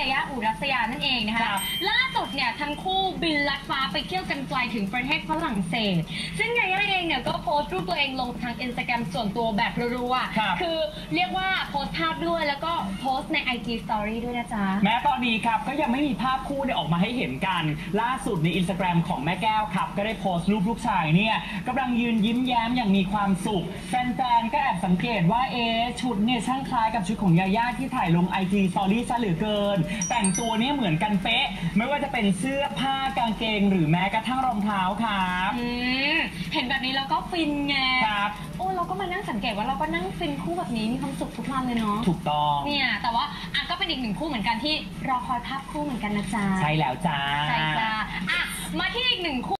ญาญ่าอุรัสยานั่นเองนะคะครับล่าสุดเนี่ยทั้งคู่บินลัดฟ้าไปเที่ยวกันไกลถึงประเทศฝรั่งเศส ซึ่งญาญ่าเองเนี่ยก็โพสต์รูปตัวเองลงทางอินสตาแกรมส่วนตัวแบบรัวครับๆคือเรียกว่าโพสต์ภาพด้วยแล้วก็โพ สต์ใน IG Story ด้วยนะจ๊ะ แม้ตอนนี้ครับก็ยังไม่มีภาพคู่เนี่ยออกมาให้เห็นกัน ล่าสุดในอินสตาแกรมของแม่แก้วครับ ก็ได้โพสต์รูปลูกชายเนี่ยกำลังยืนยิ้มแย้มอย่างมีความสุข แฟนๆ ก็แอบสังเกตว่าเอ๊ะชุดเนี่ยช่างคล้ายกับชุดของญาญ่าที่ถ่ายลง IG Story ซะเหลือเกิน แต่งตัวเนี่ยเหมือนกันเป๊ะ ไม่ว่าจะเป็นเสื้อผ้ากางเกง หรือแม้กระทั่งรองเท้าครับ อืม เห็นแบบนี้เราก็ฟินไงครับ โอ้เราก็มานั่ง สังเกตว่าเราก็นั่งฟินคู่แบบนี้มีความสุขทุกวันเลยเนาะถูกต้อง เนี่ย แต่ว่าอะก็เป็นอีกหนึ่งคู่เหมือนกันที่รอคอยภาพคู่เหมือนกันนะจ๊ะใช่แล้วจ้า ใช่จ้าอะมาที่อีกหนึ่งคู่